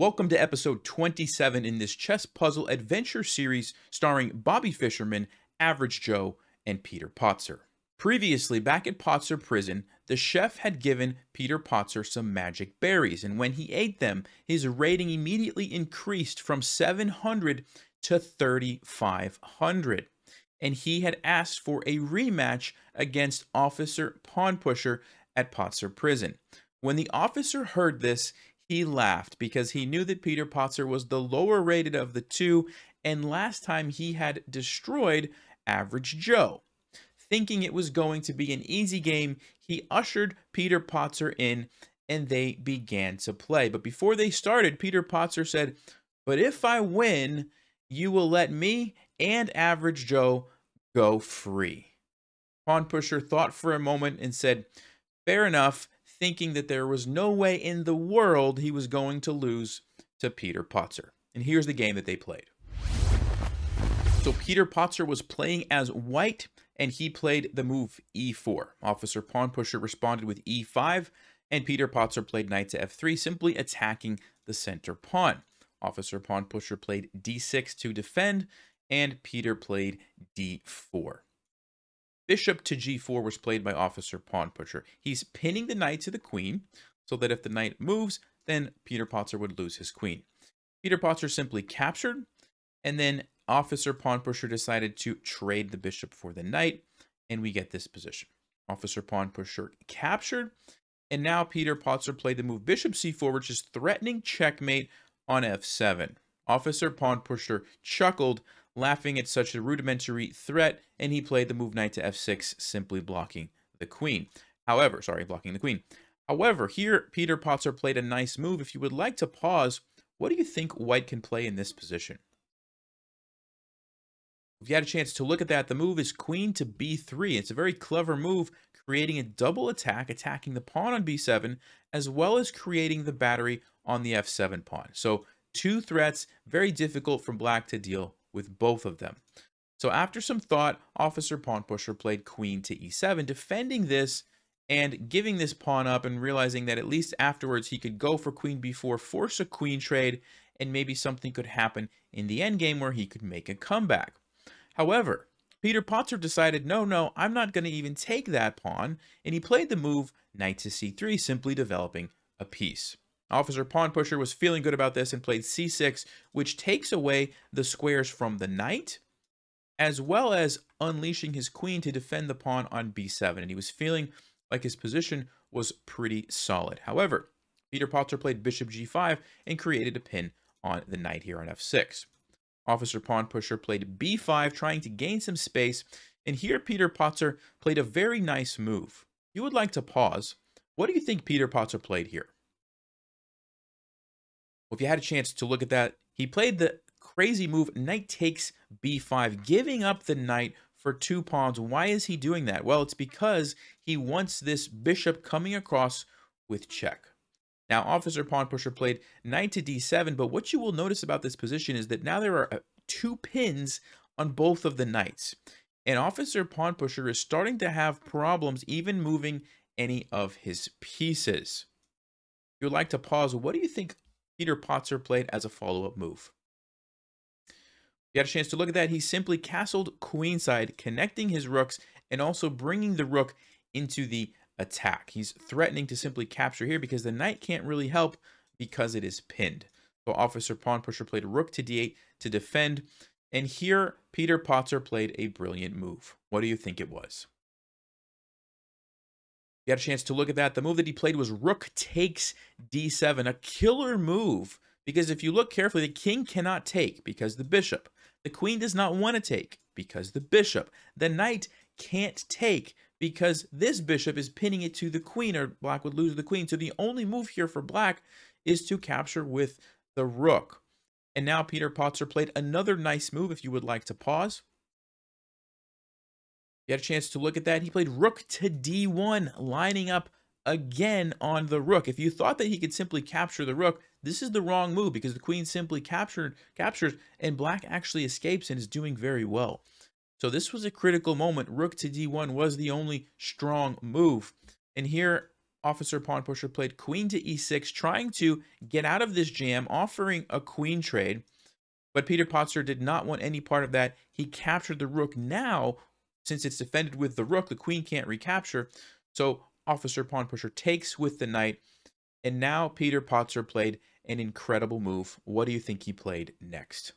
Welcome to episode 27 in this chess puzzle adventure series starring Bobby Fischerman, Average Joe, and Peter Patzer. Previously, back at Patzer prison, the chef had given Peter Patzer some magic berries, and when he ate them, his rating immediately increased from 700 to 3,500. And he had asked for a rematch against Officer Pawn Pusher at Patzer prison. When the officer heard this, he laughed because he knew that Peter Patzer was the lower rated of the two, and last time he had destroyed Average Joe. Thinking it was going to be an easy game, he ushered Peter Patzer in and they began to play. But before they started, Peter Patzer said, But if I win, you will let me and Average Joe go free. Pawn Pusher thought for a moment and said, Fair enough thinking that there was no way in the world he was going to lose to Peter Patzer. And here's the game that they played. So Peter Patzer was playing as white, and he played the move e4. Officer Pawn Pusher responded with e5, and Peter Patzer played knight to f3, simply attacking the center pawn. Officer Pawn Pusher played d6 to defend, and Peter played d4. Bishop to g4 was played by Officer Pawn Pusher. He's pinning the knight to the queen, so that if the knight moves, then Peter Patzer would lose his queen. Peter Patzer simply captured, and then Officer Pawn Pusher decided to trade the bishop for the knight, and we get this position. Officer Pawn Pusher captured, and now Peter Patzer played the move bishop c4, which is threatening checkmate on f7. Officer Pawn Pusher chuckled, laughing at such a rudimentary threat, and he played the move knight to f6, simply blocking the queen. However, sorry, blocking the queen. However, here Peter Patzer played a nice move. If you would like to pause, what do you think white can play in this position? If you had a chance to look at that, the move is queen to b3. It's a very clever move, creating a double attack, attacking the pawn on b7, as well as creating the battery on the f7 pawn. So two threats, very difficult for black to deal with both of them. So after some thought, Officer Pawn Pusher played queen to e7, defending this and giving this pawn up and realizing that at least afterwards he could go for queen b4, force a queen trade, and maybe something could happen in the endgame where he could make a comeback. However, Peter Patzer decided, no, no, I'm not going to even take that pawn, and he played the move knight to c3, simply developing a piece. Officer Pawn Pusher was feeling good about this and played c6, which takes away the squares from the knight, as well as unleashing his queen to defend the pawn on b7. And he was feeling like his position was pretty solid. However, Peter Patzer played bishop g5 and created a pin on the knight here on f6. Officer Pawn Pusher played b5, trying to gain some space. And here Peter Patzer played a very nice move. You would like to pause. What do you think Peter Patzer played here? If you had a chance to look at that, he played the crazy move knight takes b5, giving up the knight for two pawns. Why is he doing that? Well, it's because he wants this bishop coming across with check. Now, Officer Pawn Pusher played knight to d7, but what you will notice about this position is that now there are uh, two pins on both of the knights. And Officer Pawn Pusher is starting to have problems even moving any of his pieces. If you'd like to pause, what do you think Peter Patzer played as a follow-up move. You had a chance to look at that. He simply castled queenside, connecting his rooks and also bringing the rook into the attack. He's threatening to simply capture here because the knight can't really help because it is pinned. So Officer Pawn Pusher played rook to d8 to defend. And here, Peter Patzer played a brilliant move. What do you think it was? Had a chance to look at that. The move that he played was rook takes d7, a killer move. Because if you look carefully, the king cannot take because the bishop. The queen does not want to take because the bishop. The knight can't take because this bishop is pinning it to the queen or black would lose the queen. So the only move here for black is to capture with the rook. And now Peter Patzer played another nice move if you would like to pause. You had a chance to look at that. He played rook to d1, lining up again on the rook. If you thought that he could simply capture the rook, this is the wrong move because the queen simply captured captures and black actually escapes and is doing very well. So this was a critical moment. Rook to d1 was the only strong move. And here Officer Pawn Pusher played queen to e6, trying to get out of this jam, offering a queen trade. But Peter Patzer did not want any part of that. He captured the rook. Now, since it's defended with the rook, the queen can't recapture. So Officer Pawn Pusher takes with the knight. And now Peter Patzer played an incredible move. What do you think he played next?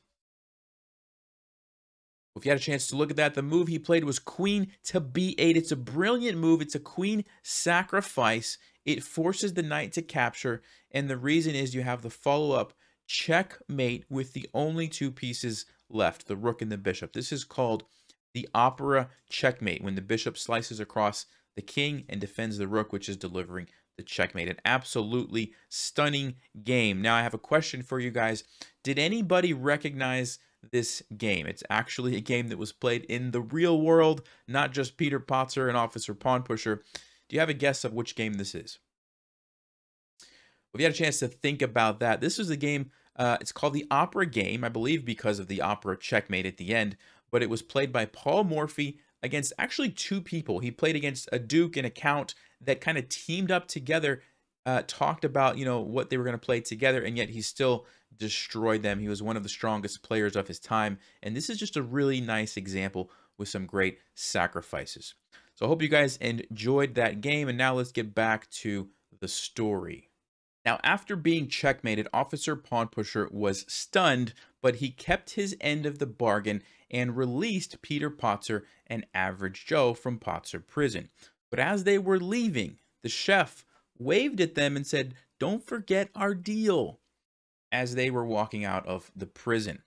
If you had a chance to look at that, the move he played was queen to b8. It's a brilliant move. It's a queen sacrifice. It forces the knight to capture. And the reason is you have the follow-up checkmate with the only two pieces left, the rook and the bishop. This is called the opera checkmate, when the bishop slices across the king and defends the rook, which is delivering the checkmate. An absolutely stunning game. Now, I have a question for you guys. Did anybody recognize this game. It's actually a game that was played in the real world, not just Peter Patzer and Officer Pawn Pusher. Do you have a guess of which game this is? If you had a chance to think about that, this is a game, uh, it's called the Opera Game, I believe because of the opera checkmate at the end, but it was played by Paul Morphy against actually two people. He played against a Duke and a Count that kind of teamed up together, uh, talked about, you know, what they were going to play together, and yet he still destroyed them. He was one of the strongest players of his time. And this is just a really nice example with some great sacrifices. So I hope you guys enjoyed that game. And now let's get back to the story. Now, after being checkmated, Officer Pawn Pusher was stunned, but he kept his end of the bargain and released Peter Patzer and Average Joe from Patzer prison. But as they were leaving, the chef waved at them and said, Don't forget our deal as they were walking out of the prison.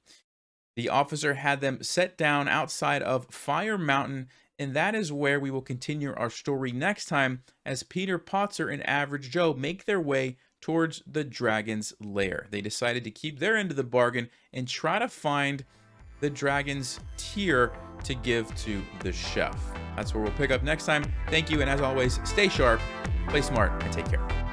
The officer had them set down outside of Fire Mountain, and that is where we will continue our story next time as Peter Patzer and Average Joe make their way towards the dragon's lair. They decided to keep their end of the bargain and try to find the dragon's tear to give to the chef. That's where we'll pick up next time. Thank you, and as always, stay sharp, play smart, and take care.